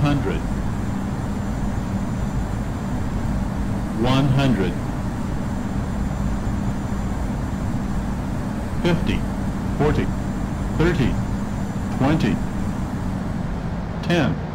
hundred, one hundred, fifty, forty, thirty, twenty, ten,